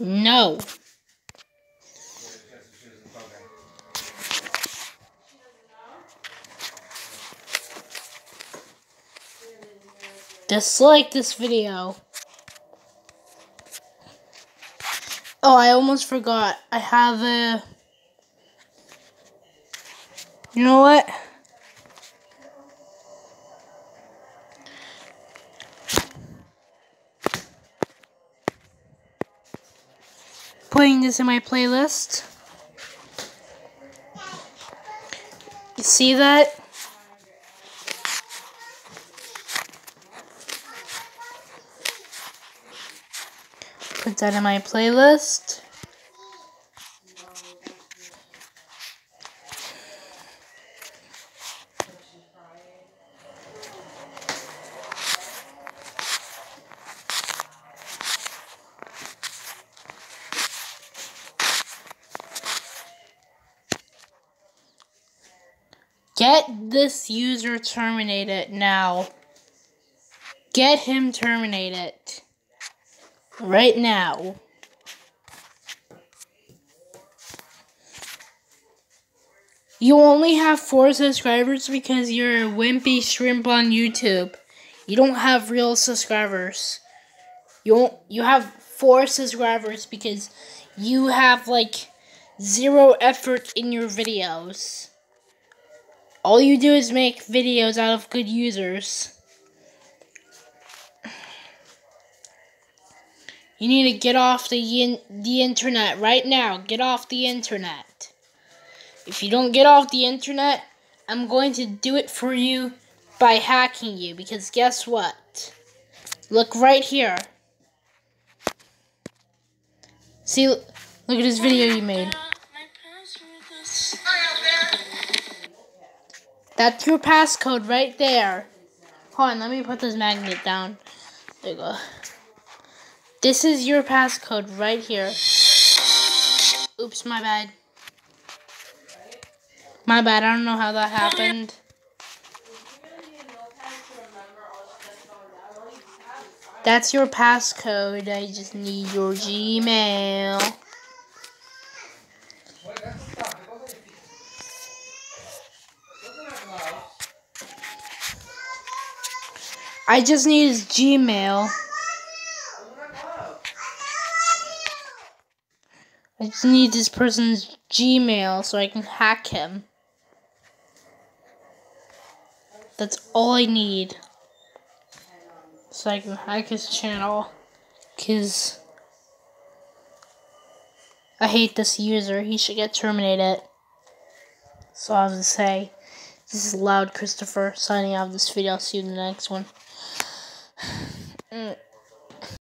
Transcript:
No. Dislike this video. Oh, I almost forgot. I have a... You know what? Putting this in my playlist. You see that? Put that in my playlist. Get this user terminated now. Get him terminated. Right now. You only have four subscribers because you're a wimpy shrimp on YouTube. You don't have real subscribers. You you have four subscribers because you have like zero effort in your videos. All you do is make videos out of good users. You need to get off the in the internet right now. Get off the internet. If you don't get off the internet, I'm going to do it for you by hacking you because guess what? Look right here. See, look at this video you made. That's your passcode right there. Hold on, let me put this magnet down. There you go. This is your passcode right here. Oops, my bad. My bad, I don't know how that happened. That's your passcode. I just need your Gmail. I just need his Gmail. I just need this person's Gmail so I can hack him. That's all I need. So I can hack his channel. Because I hate this user. He should get terminated. So I was say, this is Loud Christopher signing off this video. I'll see you in the next one. Mm.